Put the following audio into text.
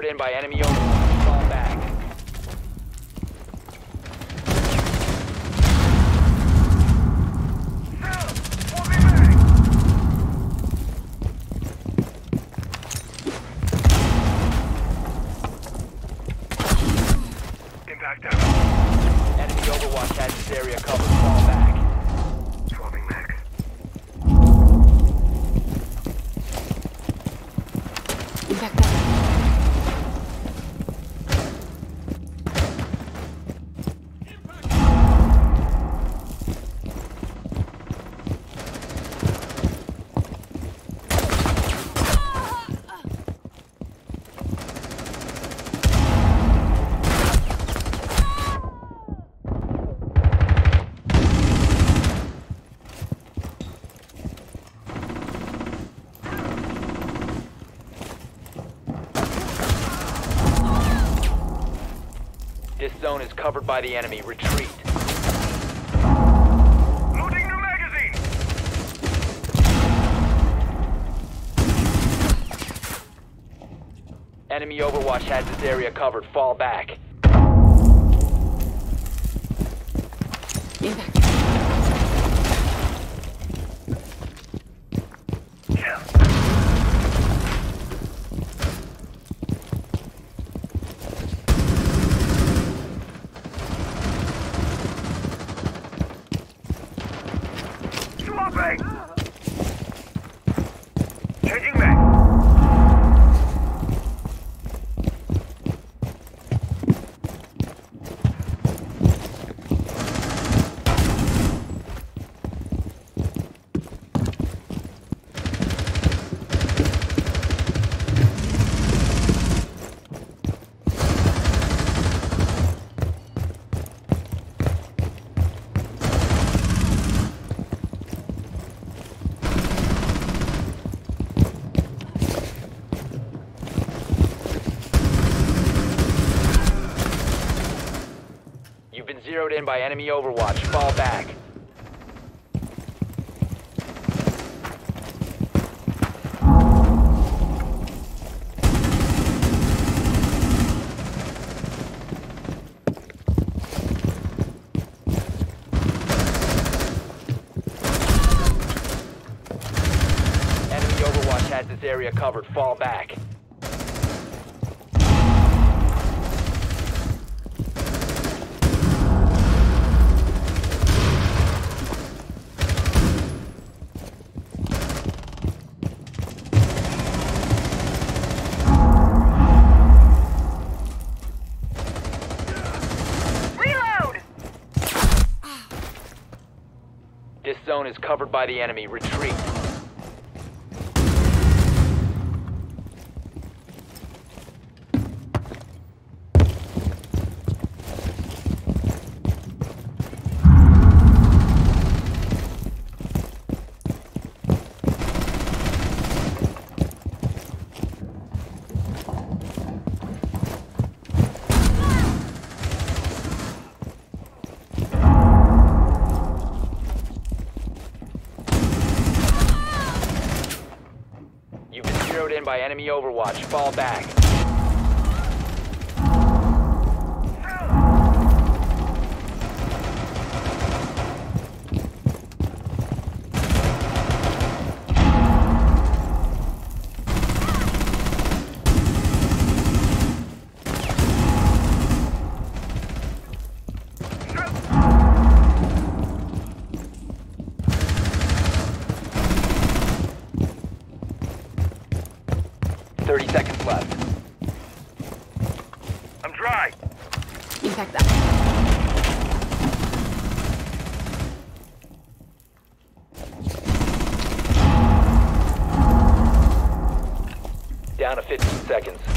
zeroed in by enemy overwatch. Fall back. Impact out. Enemy overwatch has this area covered. Fall back. Swapping mag. Impact out. This zone is covered by the enemy. Retreat. Loading new magazine. Enemy overwatch has this area covered. Fall back. Impact. Swapping. You've been zeroed in by enemy overwatch. Fall back. Enemy overwatch has this area covered. Fall back. This zone is covered by the enemy. Retreat. You've been zeroed in by enemy overwatch. Fall back. seconds left. I'm dry. Impact that. down to 15 seconds.